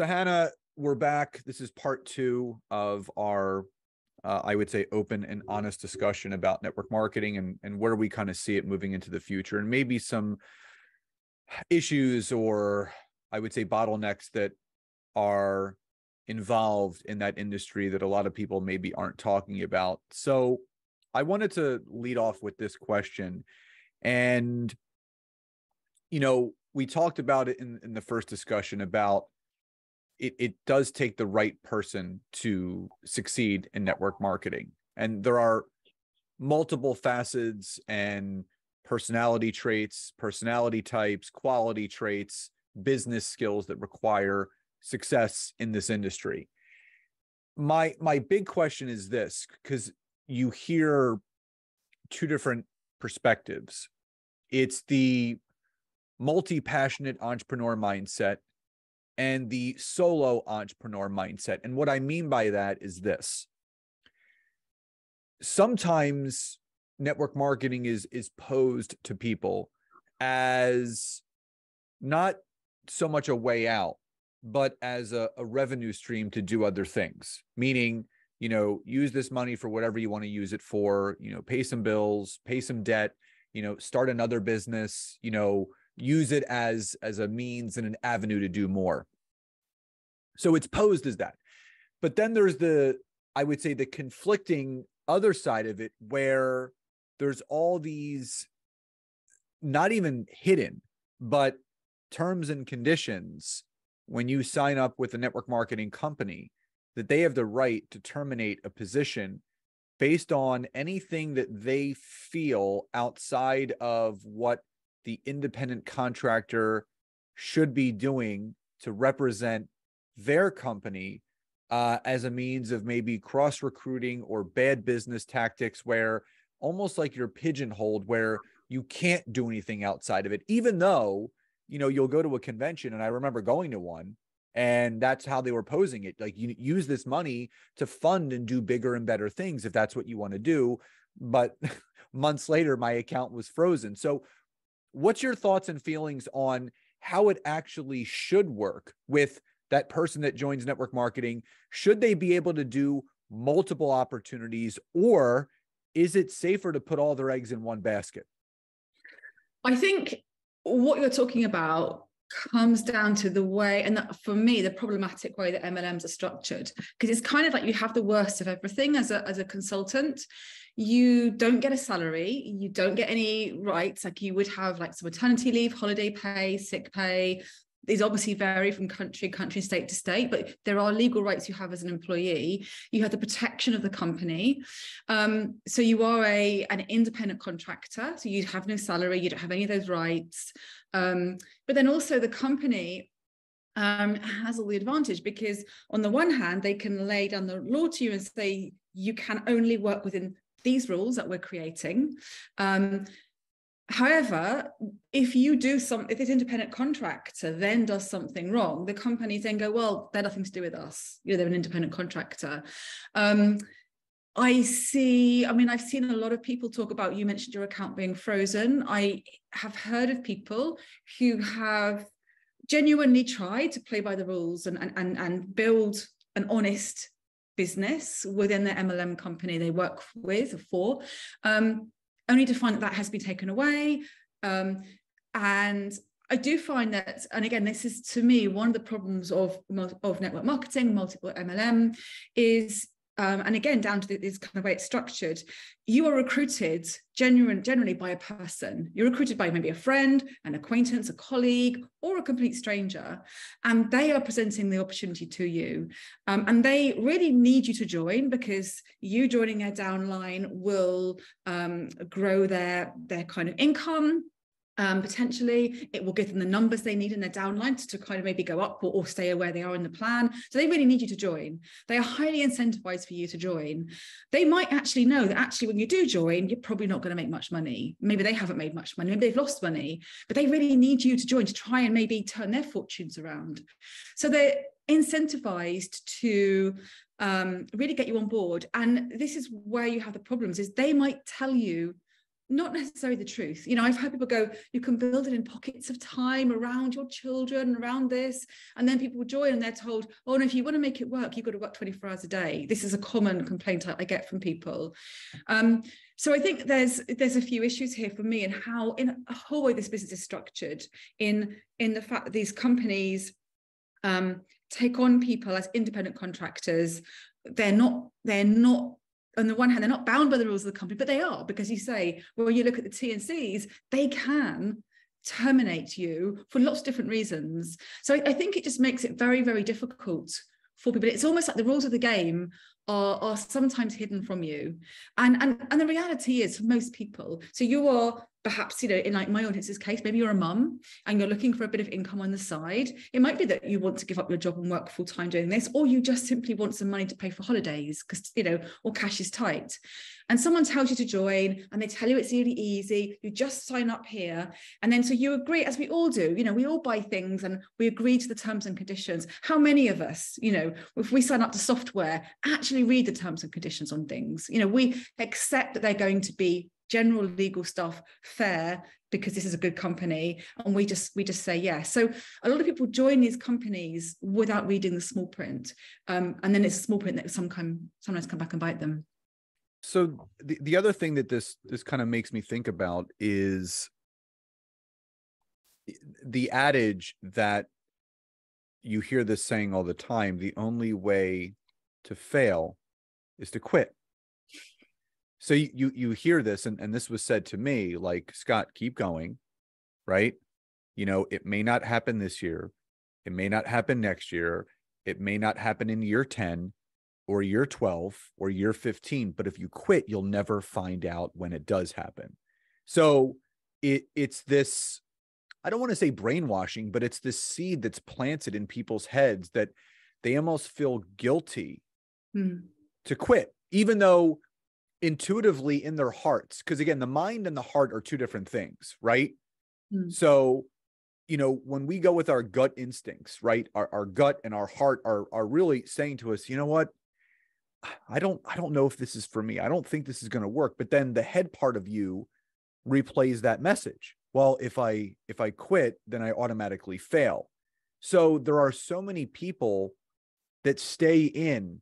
So, Hannah, we're back. This is part two of our, uh, I would say, open and honest discussion about network marketing and, and where we kind of see it moving into the future, and maybe some issues or I would say bottlenecks that are involved in that industry that a lot of people maybe aren't talking about. So, I wanted to lead off with this question. And, you know, we talked about it in, in the first discussion about it, it does take the right person to succeed in network marketing. And there are multiple facets and personality traits, personality types, quality traits, business skills that require success in this industry. My my big question is this because you hear two different perspectives. It's the multi-passionate entrepreneur mindset and the solo entrepreneur mindset. And what I mean by that is this. Sometimes network marketing is is posed to people as not so much a way out, but as a, a revenue stream to do other things. Meaning, you know, use this money for whatever you want to use it for, you know, pay some bills, pay some debt, you know, start another business, you know, use it as as a means and an avenue to do more. So it's posed as that. But then there's the i would say the conflicting other side of it where there's all these not even hidden but terms and conditions when you sign up with a network marketing company that they have the right to terminate a position based on anything that they feel outside of what the independent contractor should be doing to represent their company uh, as a means of maybe cross recruiting or bad business tactics where almost like you're pigeonholed where you can't do anything outside of it. Even though you know you'll go to a convention and i remember going to one and that's how they were posing it. Like you use this money to fund and do bigger and better things if that's what you want to do. But months later my account was frozen. So what's your thoughts and feelings on how it actually should work with that person that joins network marketing? Should they be able to do multiple opportunities or is it safer to put all their eggs in one basket? I think what you're talking about comes down to the way and that, for me the problematic way that mlms are structured. Because it's kind of like you have the worst of everything as a as a consultant. You don't get a salary you don't get any rights like you would have like some maternity leave holiday pay sick pay these obviously vary from country country state to state but there are legal rights you have as an employee. You have the protection of the company. Um, so you are a an independent contractor so you have no salary you don't have any of those rights. Um, but then also the company um, has all the advantage because on the one hand they can lay down the law to you and say you can only work within these rules that we're creating. However, if you do some, if this independent contractor then does something wrong, the companies then go, well, they're nothing to do with us. You know, they're an independent contractor. Um, I see, I mean, I've seen a lot of people talk about, you mentioned your account being frozen. I have heard of people who have genuinely tried to play by the rules and, and, and, and build an honest business within the MLM company they work with or for, um, only to find that that has been taken away. Um, and I do find that, and again, this is to me one of the problems of of network marketing, multiple MLM, is um, and again down to this kind of way it's structured you are recruited genuine, generally by a person. You're recruited by maybe a friend an acquaintance a colleague or a complete stranger and they are presenting the opportunity to you. Um, and they really need you to join because you joining their downline will um, grow their their kind of income um, potentially. It will give them the numbers they need in their downline to, to kind of maybe go up or, or, stay where they are in the plan. So they really need you to join. They are highly incentivized for you to join. They might actually know that actually when you do join, you're probably not going to make much money. Maybe they haven't made much money, maybe they've lost money, but they really need you to join to try and maybe turn their fortunes around. So they're incentivized to um, really get you on board. And this is where you have the problems is they might tell you not necessarily the truth. You know, I've heard people go, you can build it in pockets of time around your children, around this. And then people join and they're told, oh, no, if you want to make it work, you've got to work 24 hours a day. This is a common complaint I get from people. Um, so I think there's there's a few issues here for me and how in a whole way this business is structured in in the fact that these companies um, take on people as independent contractors. They're not they're not on the one hand, they're not bound by the rules of the company, but they are because you say, well, when you look at the T&Cs, they can terminate you for lots of different reasons. So I, I think it just makes it very, very difficult for people. It's almost like the rules of the game are, are sometimes hidden from you. And, and, and the reality is for most people, so you are perhaps you know in like my audience's case maybe you're a mum and you're looking for a bit of income on the side. It might be that you want to give up your job and work full time doing this or you just simply want some money to pay for holidays because you know or cash is tight. And someone tells you to join and they tell you it's really easy you just sign up here. And then so you agree as we all do you know we all buy things and we agree to the terms and conditions. How many of us you know if we sign up to software actually read the terms and conditions on things. You know we accept that they're going to be general legal stuff fair because this is a good company and we just we just say yes. So a lot of people join these companies without reading the small print um, and then it's a small print that sometimes sometimes come back and bite them. So the, the other thing that this this kind of makes me think about is the adage that you hear this saying all the time the only way to fail is to quit. So you you hear this and, and this was said to me like scott keep going right? You know it may not happen this year it may not happen next year it may not happen in year 10 or year 12 or year 15 but if you quit you'll never find out when it does happen. So it it's this i don't want to say brainwashing but it's this seed that's planted in people's heads that they almost feel guilty mm. to quit even though intuitively in their hearts because again the mind and the heart are two different things right? Mm. so you know when we go with our gut instincts right our, our gut and our heart are are really saying to us you know what? I don't i don't know if this is for me. I don't think this is going to work. But then the head part of you replays that message. Well if i if i quit then i automatically fail. So there are so many people that stay in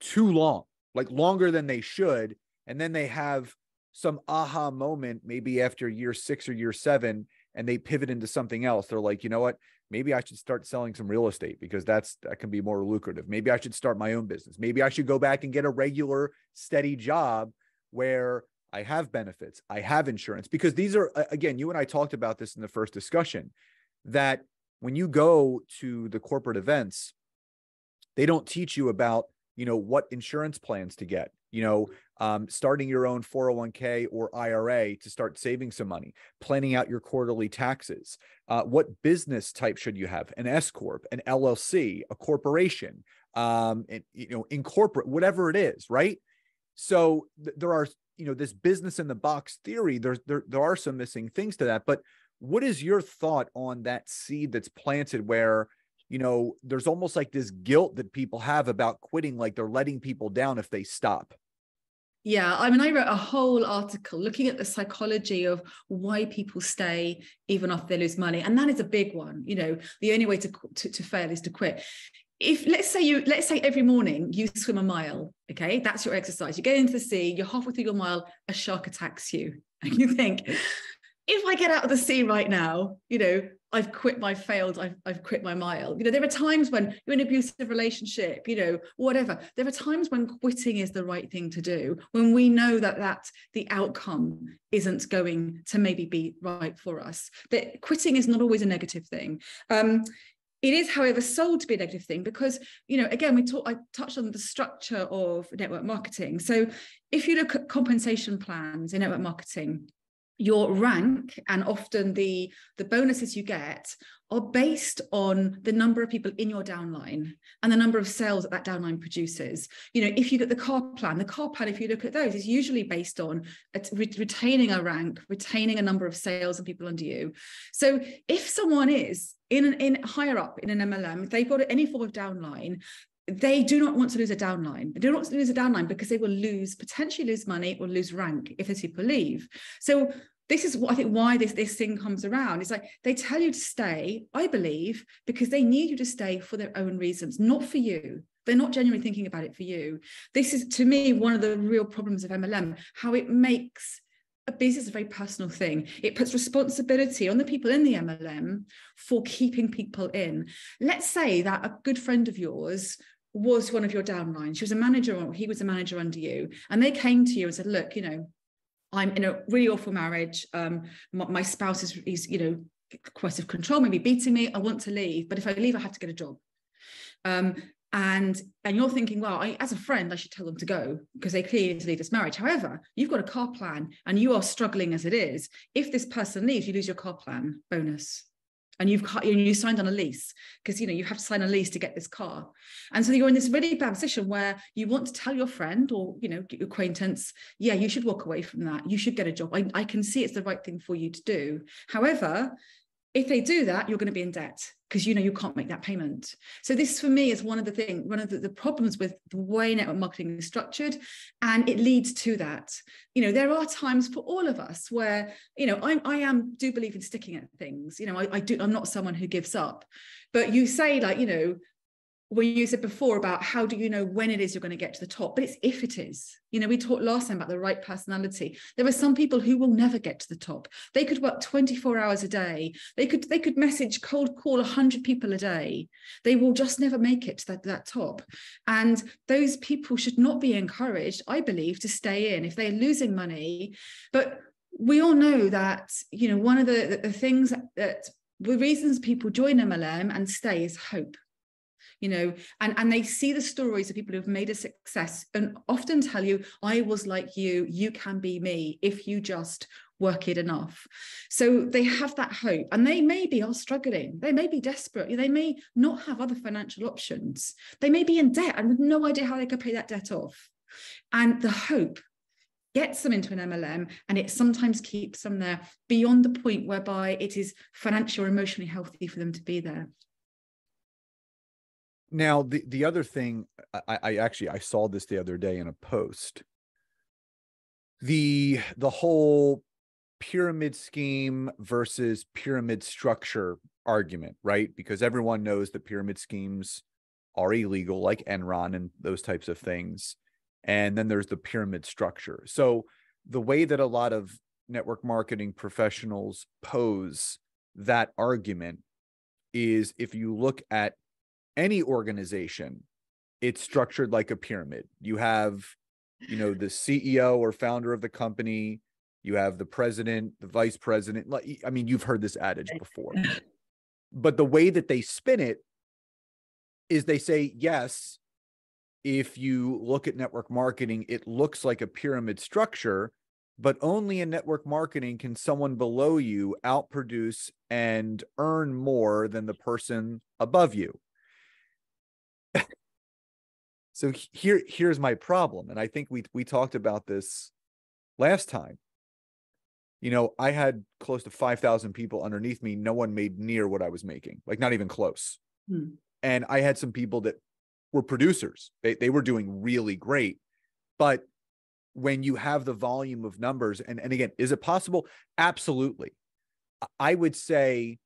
too long like longer than they should. And then they have some aha moment, maybe after year six or year seven, and they pivot into something else. They're like, you know what? Maybe I should start selling some real estate because that's that can be more lucrative. Maybe I should start my own business. Maybe I should go back and get a regular, steady job where I have benefits, I have insurance. Because these are again, you and I talked about this in the first discussion that when you go to the corporate events, they don't teach you about you know what insurance plans to get you know um, starting your own 401k or ira to start saving some money planning out your quarterly taxes. Uh, what business type should you have? An s corp an llc a corporation um, and, you know incorporate whatever it is right? So th- there are you know this business in the box theory there's there, there are some missing things to that but what is your thought on that seed that's planted where you know, there's almost like this guilt that people have about quitting, like they're letting people down if they stop. Yeah, I mean, I wrote a whole article looking at the psychology of why people stay even after they lose money, and that is a big one. You know, the only way to to, to fail is to quit. If let's say you let's say every morning you swim a mile, okay, that's your exercise. You get into the sea, you're halfway through your mile, a shark attacks you, and you think, if I get out of the sea right now, you know, I've quit my failed, I've, I've quit my mile. You know, there are times when you're in an abusive relationship, you know, whatever. There are times when quitting is the right thing to do, when we know that that the outcome isn't going to maybe be right for us. That quitting is not always a negative thing. Um, it is, however, sold to be a negative thing because, you know, again, we talk, I touched on the structure of network marketing. So if you look at compensation plans in network marketing, your rank and often the the bonuses you get are based on the number of people in your downline and the number of sales that that downline produces you know if you get the car plan the car plan if you look at those is usually based on retaining a rank retaining a number of sales and people under you so if someone is in an, in higher up in an MLM, they've got any form of downline, they do not want to lose a downline. They do not want to lose a downline because they will lose, potentially lose money or lose rank if those people leave. So this is what I think why this, this thing comes around. It's like they tell you to stay, I believe, because they need you to stay for their own reasons, not for you. They're not genuinely thinking about it for you. This is, to me, one of the real problems of MLM, how it makes a business a very personal thing. It puts responsibility on the people in the MLM for keeping people in. Let's say that a good friend of yours was one of your downlines. She was a manager, or he was a manager under you, and they came to you and said, "Look, you know, I'm in a really awful marriage. Um, my, my spouse is, is, you know, coercive control, maybe beating me. I want to leave, but if I leave, I have to get a job." Um, and and you're thinking well I, as a friend i should tell them to go because they clearly need to leave this marriage however you've got a car plan and you are struggling as it is if this person leaves you lose your car plan bonus and you've you signed on a lease because you know you have to sign a lease to get this car. And so you're in this really bad position where you want to tell your friend or you know your acquaintance yeah you should walk away from that. You should get a job. I, I can see it's the right thing for you to do. However if they do that you're going to be in debt because you know you can't make that payment. So this for me is one of the thing one of the, the, problems with the way network marketing is structured and it leads to that. You know there are times for all of us where you know i, I am do believe in sticking at things. You know I, I do i'm not someone who gives up. But you say like you know when you said before about how do you know when it is you're going to get to the top but it's if it is. You know we talked last time about the right personality. There are some people who will never get to the top. They could work 24 hours a day. They could they could message cold call 100 people a day. They will just never make it to that, that top. And those people should not be encouraged i believe to stay in if they're losing money. But we all know that you know one of the, the, the things that the reasons people join mlm and stay is hope you know and and they see the stories of people who've made a success and often tell you i was like you you can be me if you just work it enough. So they have that hope and they maybe are struggling. They may be desperate. They may not have other financial options. They may be in debt and with no idea how they could pay that debt off. And the hope gets them into an MLM and it sometimes keeps them there beyond the point whereby it is financially or emotionally healthy for them to be there. Now, the the other thing, I, I actually I saw this the other day in a post. The the whole pyramid scheme versus pyramid structure argument, right? Because everyone knows that pyramid schemes are illegal, like Enron and those types of things. And then there's the pyramid structure. So the way that a lot of network marketing professionals pose that argument is if you look at any organization, it's structured like a pyramid. You have, you know, the CEO or founder of the company, you have the president, the vice president. I mean, you've heard this adage before. But the way that they spin it is they say, yes, if you look at network marketing, it looks like a pyramid structure, but only in network marketing can someone below you outproduce and earn more than the person above you so here here's my problem and i think we we talked about this last time. You know i had close to 5000 people underneath me. No one made near what i was making like not even close. Hmm. and i had some people that were producers. They, they were doing really great. But when you have the volume of numbers and and again is it possible? Absolutely. I would say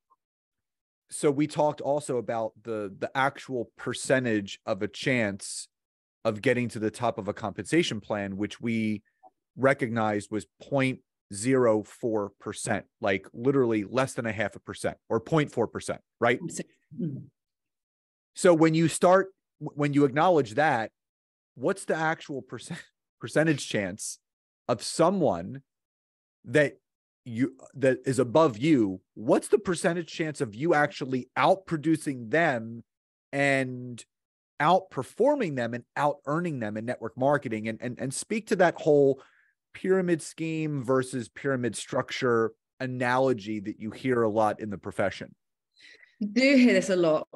so we talked also about the the actual percentage of a chance of getting to the top of a compensation plan which we recognized was 0.04% like literally less than a half a percent or 0.4% right mm-hmm. so when you start when you acknowledge that what's the actual percent percentage chance of someone that you that is above you what's the percentage chance of you actually outproducing them and outperforming them and out earning them in network marketing. And, and and speak to that whole pyramid scheme versus pyramid structure analogy that you hear a lot in the profession. I do hear this a lot.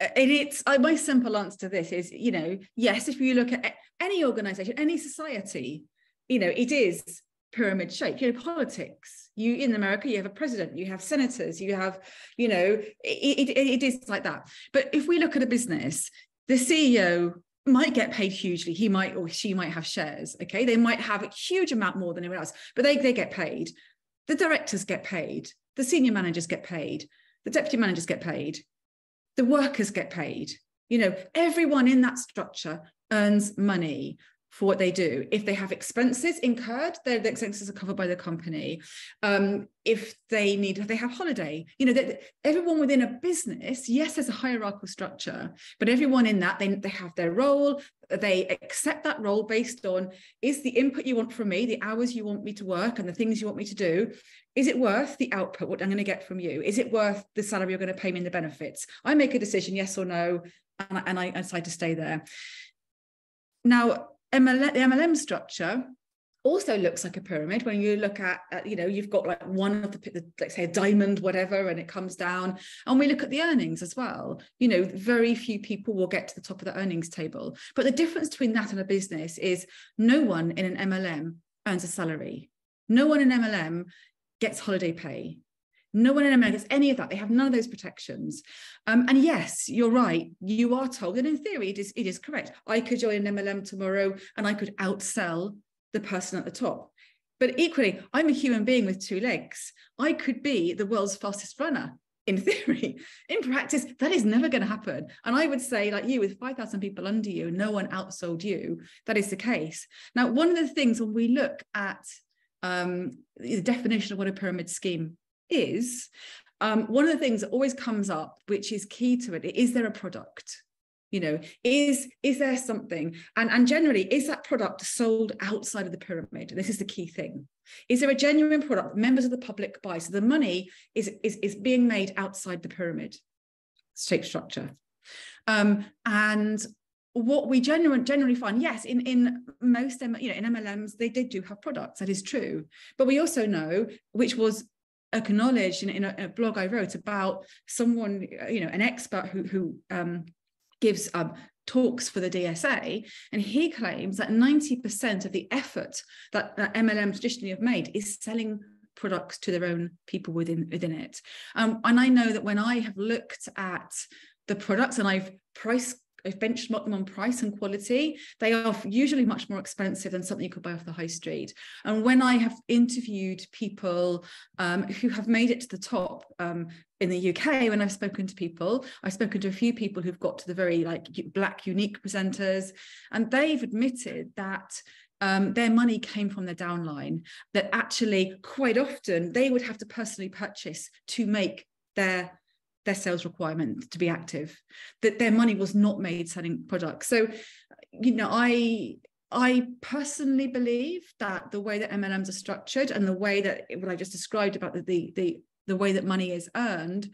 And it's uh, my simple answer to this is you know yes if you look at any organization any society you know it is pyramid shape. You know politics. You in america you have a president you have senators you have you know it, it, it is like that. But if we look at a business the ceo might get paid hugely. He might or she might have shares okay? They might have a huge amount more than anyone else but they, they get paid. The directors get paid. The senior managers get paid. The deputy managers get paid. The workers get paid. You know everyone in that structure earns money for what they do. If they have expenses incurred, their, expenses are covered by the company. Um, if they need, if they have holiday, you know, that everyone within a business, yes, there's a hierarchical structure, but everyone in that, they, they have their role, they accept that role based on is the input you want from me, the hours you want me to work and the things you want me to do, is it worth the output, what I'm going to get from you? Is it worth the salary you're going to pay me in the benefits? I make a decision, yes or no, and I, and I decide to stay there. Now, ML, the MLM structure also looks like a pyramid when you look at, at you know you've got like one of the, the let's say a diamond whatever and it comes down. And we look at the earnings as well. You know very few people will get to the top of the earnings table. But the difference between that and a business is no one in an mlm earns a salary. No one in mlm gets holiday pay no one in America has any of that. They have none of those protections. Um, and yes, you're right. You are told, and in theory, it is, it is correct. I could join an MLM tomorrow and I could outsell the person at the top. But equally, I'm a human being with two legs. I could be the world's fastest runner in theory. In practice, that is never going to happen. And I would say, like you, with 5,000 people under you, no one outsold you. That is the case. Now, one of the things when we look at um, the definition of what a pyramid scheme is um, one of the things that always comes up, which is key to it, is there a product? You know, is is there something? And, and generally, is that product sold outside of the pyramid? This is the key thing. Is there a genuine product members of the public buy? So the money is, is, is being made outside the pyramid shape structure. Um, and what we generally generally find, yes, in in most you know in MLMs they, they do have products. That is true, but we also know, which was acknowledged in, in, a, a, blog I wrote about someone, you know, an expert who who um, gives um, talks for the DSA, and he claims that 90% of the effort that, that MLM traditionally have made is selling products to their own people within within it. Um, and I know that when I have looked at the products and I've price I've benchmarked them on price and quality, they are usually much more expensive than something you could buy off the high street. And when I have interviewed people um, who have made it to the top um, in the UK, when I've spoken to people, I've spoken to a few people who've got to the very like black unique presenters, and they've admitted that um, their money came from their downline, that actually quite often they would have to personally purchase to make their their sales requirement to be active that their money was not made selling products so you know i i personally believe that the way that mlms are structured and the way that what i just described about the the the, the way that money is earned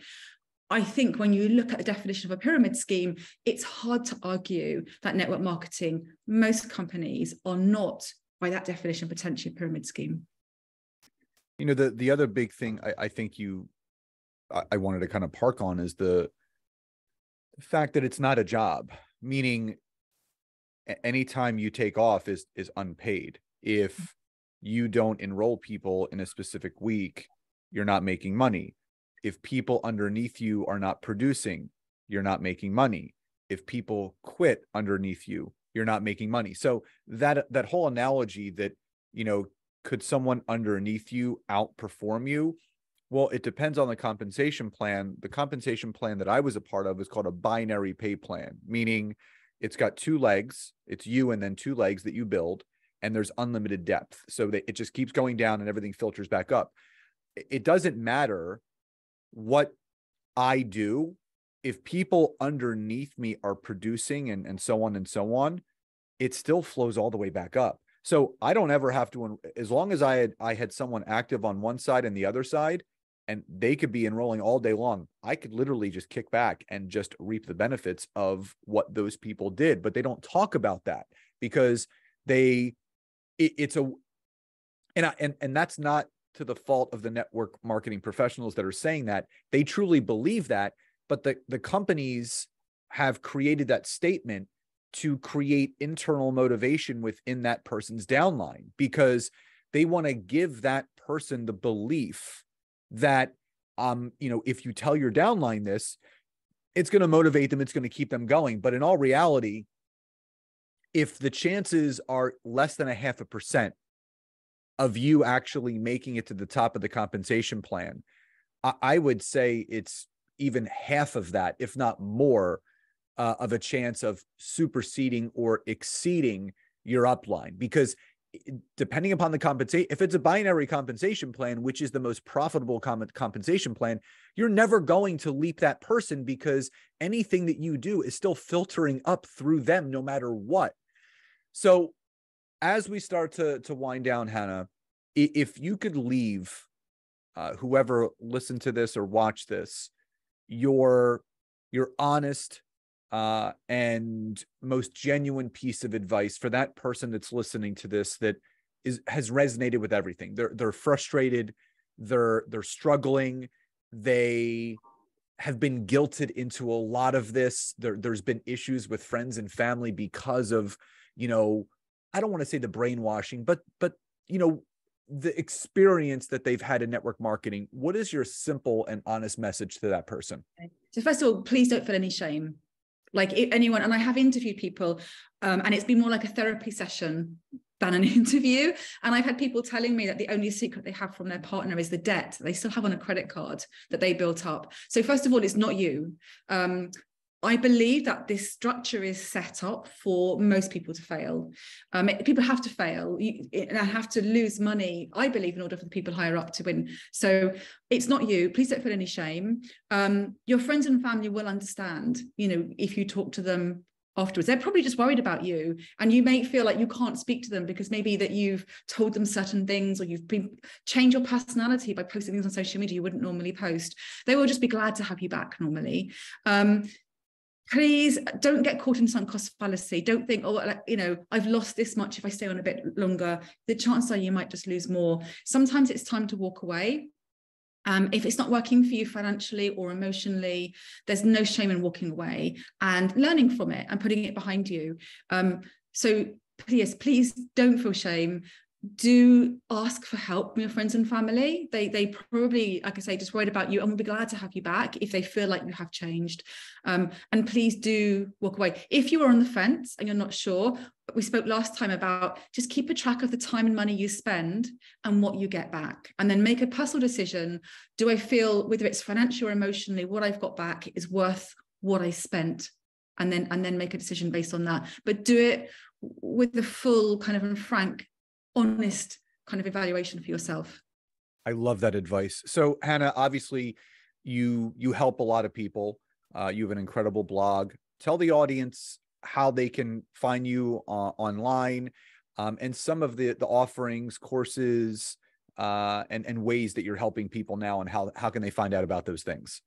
I think when you look at the definition of a pyramid scheme, it's hard to argue that network marketing, most companies are not, by that definition, potentially a pyramid scheme. You know, the the other big thing I, I think you I wanted to kind of park on is the fact that it's not a job, meaning any time you take off is is unpaid. If mm. you don't enroll people in a specific week, you're not making money. If people underneath you are not producing, you're not making money. If people quit underneath you, you're not making money. So that that whole analogy that, you know, could someone underneath you outperform you? Well, it depends on the compensation plan. The compensation plan that I was a part of is called a binary pay plan, meaning it's got two legs, it's you and then two legs that you build, and there's unlimited depth. So that it just keeps going down and everything filters back up. It doesn't matter what I do if people underneath me are producing and, and so on and so on, it still flows all the way back up. So I don't ever have to, as long as I had I had someone active on one side and the other side, and they could be enrolling all day long. I could literally just kick back and just reap the benefits of what those people did, but they don't talk about that because they it, it's a and I, and and that's not to the fault of the network marketing professionals that are saying that. They truly believe that, but the the companies have created that statement to create internal motivation within that person's downline because they want to give that person the belief that um you know if you tell your downline this it's going to motivate them, it's going to keep them going. But in all reality, if the chances are less than a half a percent of you actually making it to the top of the compensation plan, I, I would say it's even half of that, if not more, uh, of a chance of superseding or exceeding your upline. Because depending upon the compensation, if it's a binary compensation plan, which is the most profitable com- compensation plan, you're never going to leap that person because anything that you do is still filtering up through them no matter what. So as we start to to wind down, Hannah, if you could leave uh, whoever listened to this or watch this, your your honest uh, and most genuine piece of advice for that person that's listening to this that is has resonated with everything. They're they're frustrated, they're they're struggling, they have been guilted into a lot of this. There, there's been issues with friends and family because of, you know, I don't want to say the brainwashing, but but you know, the experience that they've had in network marketing. What is your simple and honest message to that person? So first of all, please don't feel any shame like anyone and i have interviewed people um, and it's been more like a therapy session than an interview. And i've had people telling me that the only secret they have from their partner is the debt they still have on a credit card that they built up. So first of all it's not you. Um, I believe that this structure is set up for most people to fail. Um, it, people have to fail and have to lose money, I believe, in order for the people higher up to win. So it's not you. Please don't feel any shame. Um, your friends and family will understand, you know, if you talk to them afterwards they're probably just worried about you and you may feel like you can't speak to them because maybe that you've told them certain things or you've been changed your personality by posting things on social media you wouldn't normally post they will just be glad to have you back normally um, please don't get caught in sunk cost fallacy. Don't think, oh, like, you know, I've lost this much if I stay on a bit longer. The chances are you might just lose more. Sometimes it's time to walk away. Um, if it's not working for you financially or emotionally, there's no shame in walking away and learning from it and putting it behind you. Um, so yes, please don't feel shame do ask for help from your friends and family. They they probably, like I say, just worried about you and will be glad to have you back if they feel like you have changed. Um, and please do walk away. If you are on the fence and you're not sure, we spoke last time about just keep a track of the time and money you spend and what you get back. And then make a personal decision. Do I feel, whether it's financial or emotionally, what I've got back is worth what I spent? And then and then make a decision based on that. But do it with the full kind of frank honest kind of evaluation for yourself. I love that advice. So Hannah, obviously you you help a lot of people. Uh, you have an incredible blog. Tell the audience how they can find you uh, online um, and some of the the offerings, courses, uh, and and ways that you're helping people now, and how how can they find out about those things.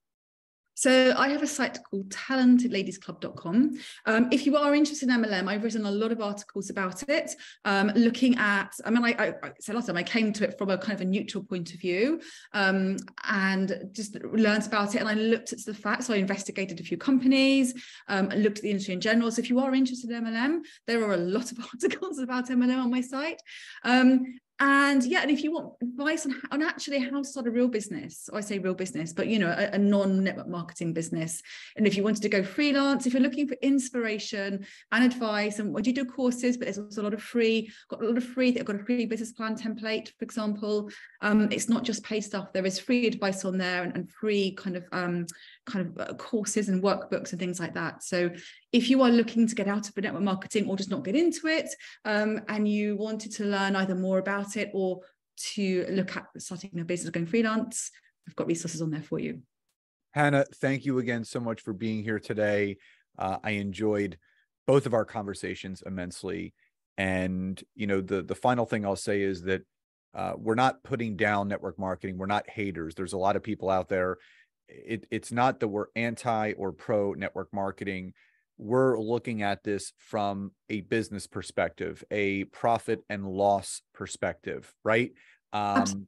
So I have a site called talentedladiesclub.com. Um, if you are interested in MLM, I've written a lot of articles about it, um, looking at, I mean, I, I, I said last time, I came to it from a kind of a neutral point of view um, and just learned about it. And I looked at the facts. So I investigated a few companies, um, looked at the industry in general. So if you are interested in MLM, there are a lot of articles about MLM on my site. Um, and yeah and if you want advice on, on actually how to start a real business or i say real business but you know a, a, non-network marketing business. And if you wanted to go freelance if you're looking for inspiration and advice and what do you do courses but there's also a lot of free got a lot of free i've got a free business plan template for example. Um, it's not just paid stuff. There is free advice on there and, and free kind of um, kind of uh, courses and workbooks and things like that. So if you are looking to get out of network marketing or just not get into it um, and you wanted to learn either more about it or to look at starting a business going freelance i've got resources on there for you. Hannah thank you again so much for being here today. Uh, i enjoyed both of our conversations immensely. And you know the the final thing i'll say is that uh, we're not putting down network marketing. We're not haters. There's a lot of people out there. It, it's not that we're anti or pro network marketing. We're looking at this from a business perspective, a profit and loss perspective, right? Um,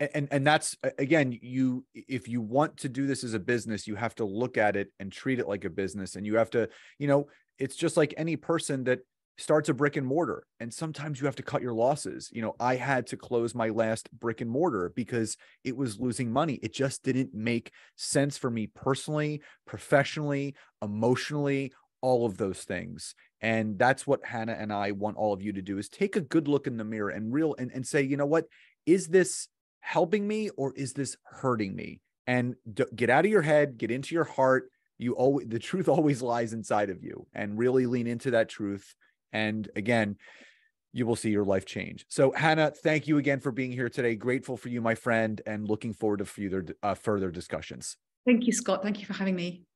and and that's again, you if you want to do this as a business, you have to look at it and treat it like a business, and you have to, you know, it's just like any person that starts a brick and mortar and sometimes you have to cut your losses. You know i had to close my last brick and mortar because it was losing money. It just didn't make sense for me personally professionally emotionally all of those things. And that's what hannah and i want all of you to do is take a good look in the mirror and real and, and say you know what? Is this helping me or is this hurting me? And d- get out of your head get into your heart. You always the truth always lies inside of you and really lean into that truth and again, you will see your life change. So, Hannah, thank you again for being here today. Grateful for you, my friend, and looking forward to further, uh, further discussions. Thank you, Scott. Thank you for having me.